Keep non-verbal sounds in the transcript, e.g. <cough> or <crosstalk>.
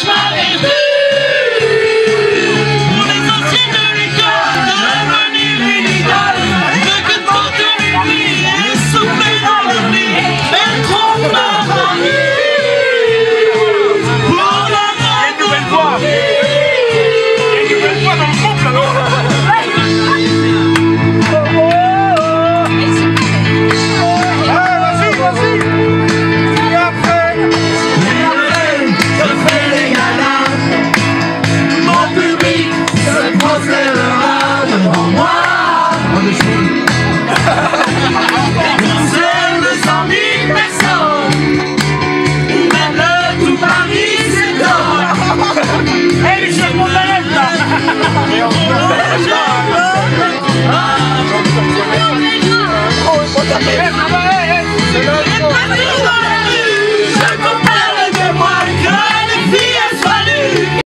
je m'arrête Moi je <laughs> de cent mille personnes, ou même le tout Paris s'étonne. Hé, Michel Montalève là